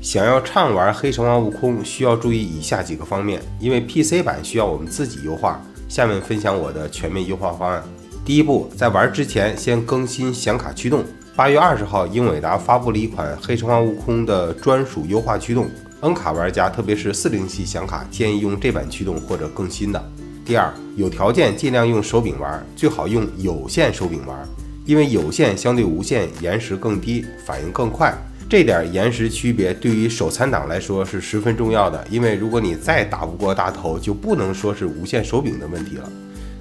想要畅玩《黑神话：悟空》，需要注意以下几个方面。因为 PC 版需要我们自己优化，下面分享我的全面优化方案。第一步，在玩之前先更新显卡驱动。八月二十号，英伟达发布了一款《黑神话：悟空》的专属优化驱动。N 卡玩家，特别是四零系显卡，建议用这版驱动或者更新的。第二，有条件尽量用手柄玩，最好用有线手柄玩，因为有线相对无线延时更低，反应更快。这点延时区别对于手残党来说是十分重要的，因为如果你再打不过大头，就不能说是无线手柄的问题了。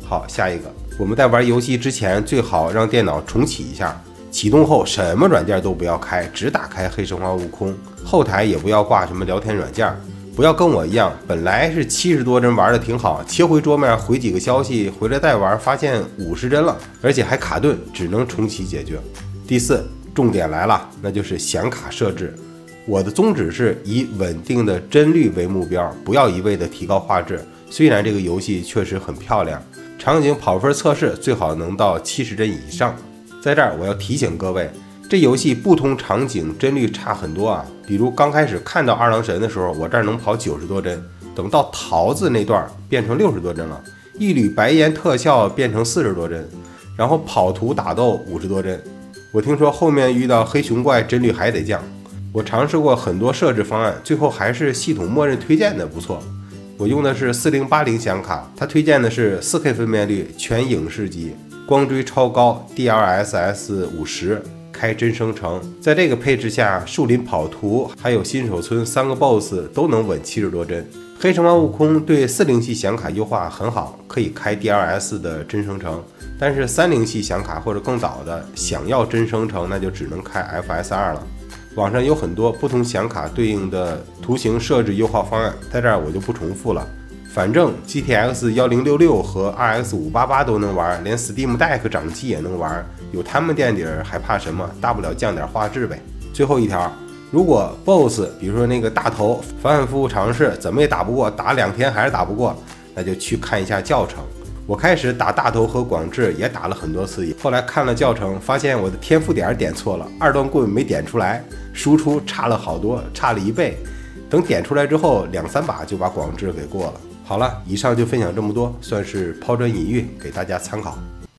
好，下一个，我们在玩游戏之前最好让电脑重启一下，启动后什么软件都不要开，只打开《黑神话：悟空》，后台也不要挂什么聊天软件。不要跟我一样，本来是七十多帧玩的挺好，切回桌面回几个消息，回来再玩发现五十帧了，而且还卡顿，只能重启解决。第四，重点来了，那就是显卡设置。我的宗旨是以稳定的帧率为目标，不要一味的提高画质。虽然这个游戏确实很漂亮，场景跑分测试最好能到七十帧以上。在这儿我要提醒各位。这游戏不同场景帧率差很多啊，比如刚开始看到二郎神的时候，我这儿能跑九十多帧，等到桃子那段变成六十多帧了，一缕白烟特效变成四十多帧，然后跑图打斗五十多帧。我听说后面遇到黑熊怪帧率还得降。我尝试过很多设置方案，最后还是系统默认推荐的不错。我用的是四零八零显卡，它推荐的是四 K 分辨率全影视级，光追超高，DLSS 五十。开帧生成，在这个配置下，树林跑图还有新手村三个 BOSS 都能稳七十多帧。黑神话悟空对四零系显卡优化很好，可以开 DLS 的真生成，但是三零系显卡或者更早的想要真生成，那就只能开 FSR 了。网上有很多不同显卡对应的图形设置优化方案，在这儿我就不重复了。反正 GTX 幺零六六和 RX 五八八都能玩，连 Steam Deck 掌机也能玩，有他们垫底儿还怕什么？大不了降点画质呗。最后一条，如果 BOSS，比如说那个大头，反反复复尝试怎么也打不过，打两天还是打不过，那就去看一下教程。我开始打大头和广志也打了很多次，后来看了教程，发现我的天赋点点错了，二段棍没点出来，输出差了好多，差了一倍。等点出来之后，两三把就把广志给过了。好了，以上就分享这么多，算是抛砖引玉，给大家参考。